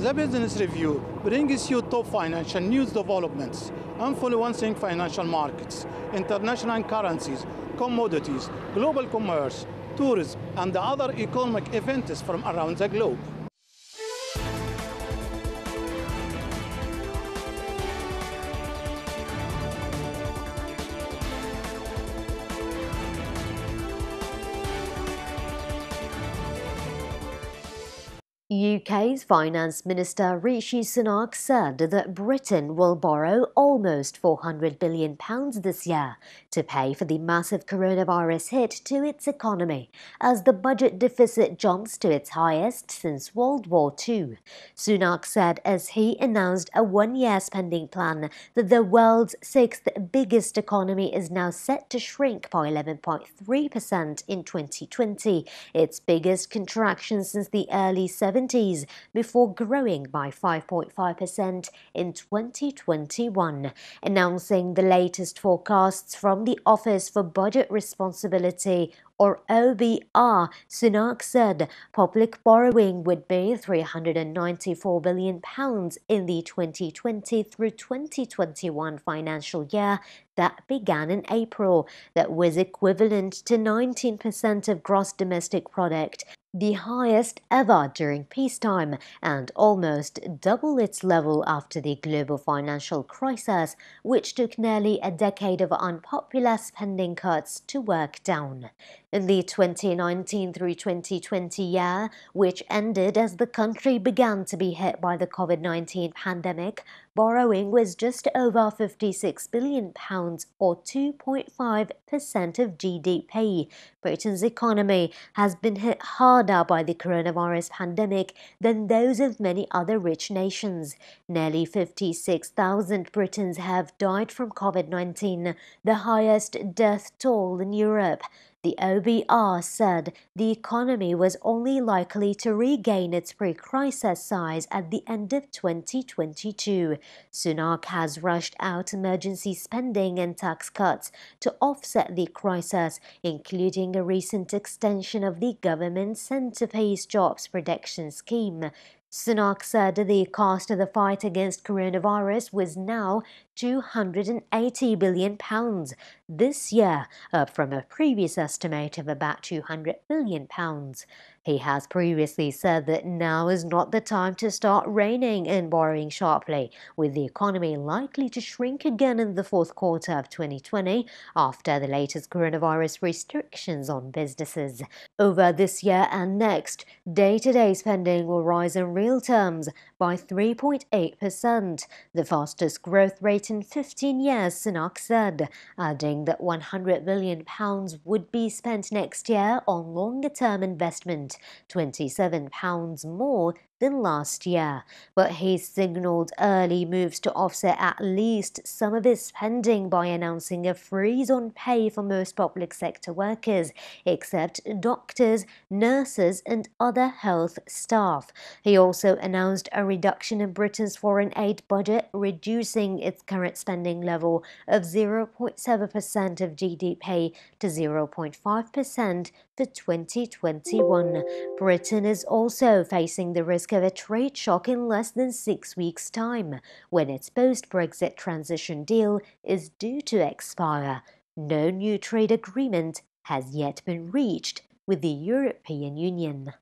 The Business Review brings you top financial news developments influencing financial markets, international currencies, commodities, global commerce, tourism, and other economic events from around the globe. UK's Finance Minister Rishi Sunak said that Britain will borrow almost £400 billion this year to pay for the massive coronavirus hit to its economy as the budget deficit jumps to its highest since World War II. Sunak said as he announced a one-year spending plan that the world's sixth biggest economy is now set to shrink by 11.3% in 2020, its biggest contraction since the early 70s 70s before growing by 5.5% in 2021, announcing the latest forecasts from the Office for Budget Responsibility or OBR, Sunak said public borrowing would be £394 billion in the 2020 through 2021 financial year that began in April, that was equivalent to 19% of gross domestic product the highest ever during peacetime and almost double its level after the global financial crisis, which took nearly a decade of unpopular spending cuts to work down. In the 2019 through 2020 year, which ended as the country began to be hit by the COVID-19 pandemic, borrowing was just over £56 billion or 2.5% of GDP. Britain's economy has been hit harder by the coronavirus pandemic than those of many other rich nations. Nearly 56,000 Britons have died from COVID-19, the highest death toll in Europe. The OBR said the economy was only likely to regain its pre-crisis size at the end of 2022. Sunak has rushed out emergency spending and tax cuts to offset the crisis, including a recent extension of the government's centerpiece jobs protection scheme. Sunak said the cost of the fight against coronavirus was now £280 billion this year, up from a previous estimate of about £200 billion. He has previously said that now is not the time to start reining in borrowing sharply, with the economy likely to shrink again in the fourth quarter of 2020 after the latest coronavirus restrictions on businesses. Over this year and next, day-to-day spending will rise in real terms by 3.8%, the fastest growth rate in 15 years, Sunak said, adding that £100 billion would be spent next year on longer-term investment £27 more than last year, but he signalled early moves to offset at least some of his spending by announcing a freeze on pay for most public sector workers, except doctors, nurses and other health staff. He also announced a reduction in Britain's foreign aid budget, reducing its current spending level of 0.7% of GDP to 0.5% for 2021. Britain is also facing the risk of a trade shock in less than six weeks' time, when its post-Brexit transition deal is due to expire. No new trade agreement has yet been reached with the European Union.